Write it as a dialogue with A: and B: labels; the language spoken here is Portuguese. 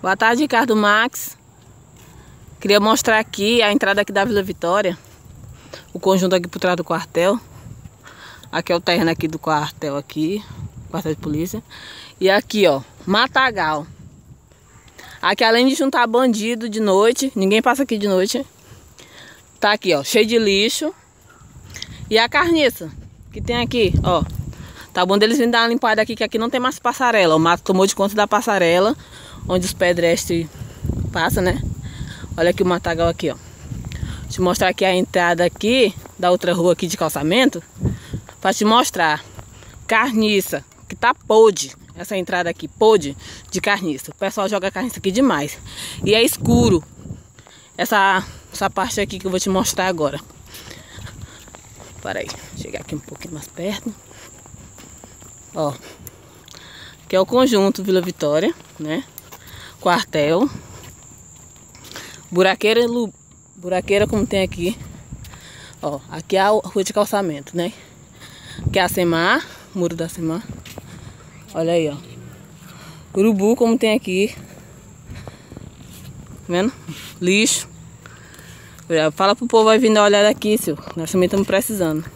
A: Boa tarde, Ricardo Max. Queria mostrar aqui a entrada aqui da Vila Vitória. O conjunto aqui por trás do quartel. Aqui é o terreno aqui do quartel aqui. Quartel de polícia. E aqui, ó, matagal. Aqui além de juntar bandido de noite, ninguém passa aqui de noite. Tá aqui, ó, cheio de lixo. E a carniça que tem aqui, ó. Tá bom deles virem dar uma limpada aqui, que aqui não tem mais passarela. O mato tomou de conta da passarela onde os pedestres passam, né? Olha aqui o matagal aqui, ó. Deixa eu mostrar aqui a entrada aqui da outra rua aqui de calçamento. Pra te mostrar. Carniça, que tá podre. Essa entrada aqui, podre de carniça. O pessoal joga carniça aqui demais. E é escuro. Essa, essa parte aqui que eu vou te mostrar agora. Para aí, chegar aqui um pouquinho mais perto. Ó, que é o conjunto Vila Vitória, né? quartel. Buraqueira, buraqueira como tem aqui. Ó, aqui é a rua de calçamento, né? Aqui é a Semar, muro da Semar. Olha aí, ó. Urubu como tem aqui. Tá vendo? Lixo. Fala pro povo vai uma olhada aqui, senhor. Nós também estamos precisando.